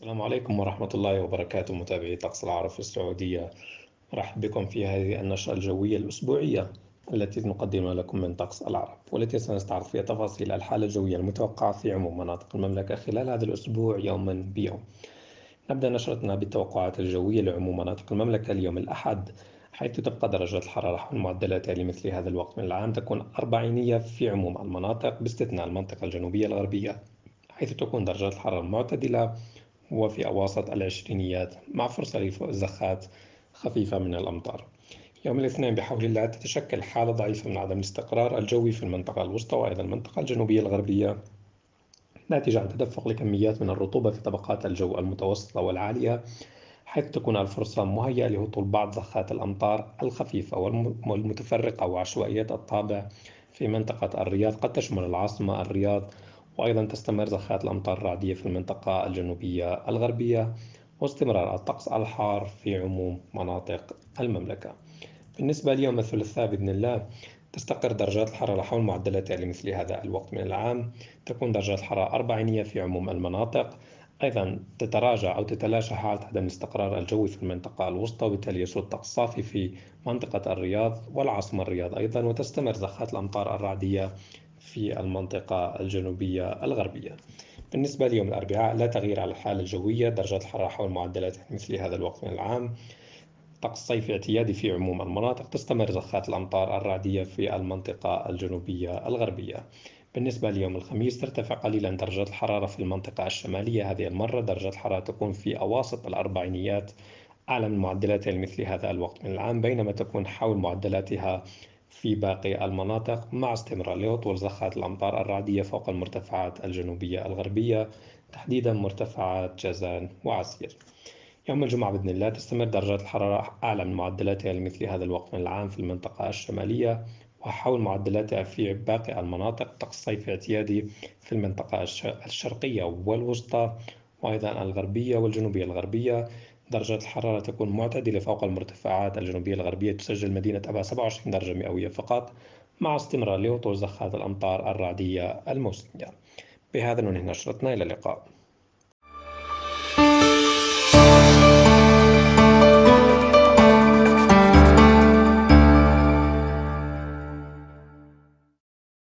عليكم ورحمة الله وبركاته متابعي طقس العرب في السعودية. أرحب بكم في هذه النشرة الجوية الأسبوعية التي نقدمها لكم من طقس العرب والتي سنستعرض فيها تفاصيل الحالة الجوية المتوقعة في عموم مناطق المملكة خلال هذا الأسبوع يوما بيوم. نبدأ نشرتنا بالتوقعات الجوية لعموم مناطق المملكة اليوم الأحد حيث تبقى درجة الحرارة حول معدلاتها لمثل هذا الوقت من العام تكون أربعينية في عموم المناطق باستثناء المنطقة الجنوبية الغربية حيث تكون درجة الحرارة معتدلة وفي أواسط العشرينيات مع فرصة لزخات خفيفة من الأمطار. يوم الاثنين بحول الله تتشكل حالة ضعيفة من عدم الاستقرار الجوي في المنطقة الوسطى وأيضا المنطقة الجنوبية الغربية. ناتجة عن تدفق لكميات من الرطوبة في طبقات الجو المتوسطة والعالية حيث تكون الفرصة مهيئة لهطول بعض زخات الأمطار الخفيفة والمتفرقة وعشوائية الطابع في منطقة الرياض. قد تشمل العاصمة الرياض وأيضا تستمر زخات الأمطار الرعدية في المنطقة الجنوبية الغربية واستمرار الطقس الحار في عموم مناطق المملكة. بالنسبة ليوم الثلاثاء بإذن الله تستقر درجات الحرارة حول معدلاتها لمثل هذا الوقت من العام. تكون درجات الحرارة أربعينية في عموم المناطق. أيضا تتراجع أو تتلاشى حالة عدم الاستقرار الجوي في المنطقة الوسطى وبالتالي يسود طقس صافي في منطقة الرياض والعاصمة الرياض أيضا. وتستمر زخات الأمطار الرعدية في المنطقة الجنوبية الغربية. بالنسبة ليوم الأربعاء لا تغيير على الحالة الجوية درجات الحرارة حول معدلات مثل هذا الوقت من العام. طقس صيفي اعتيادي في عموم المناطق تستمر زخات الأمطار الرعدية في المنطقة الجنوبية الغربية. بالنسبة ليوم الخميس ترتفع قليلا درجات الحرارة في المنطقة الشمالية. هذه المرة درجة الحرارة تكون في أواسط الأربعينيات أعلى من معدلاتها لمثل هذا الوقت من العام بينما تكون حول معدلاتها في باقي المناطق مع استمرار لهطول زخات الأمطار الرعدية فوق المرتفعات الجنوبية الغربية تحديدا مرتفعات جازان وعسير. يوم الجمعة بإذن الله تستمر درجات الحرارة أعلى من معدلاتها لمثل هذا الوقت من العام في المنطقة الشمالية وحول معدلاتها في باقي المناطق طقس صيفي اعتيادي في المنطقة الشرقية والوسطى وأيضا الغربية والجنوبية الغربية. درجة الحرارة تكون معتدلة فوق المرتفعات الجنوبية الغربية تسجل مدينة أبها 27 درجة مئوية فقط مع استمرار لهطول زخات الأمطار الرعدية الموسمية. بهذا ننهي نشرتنا إلى اللقاء.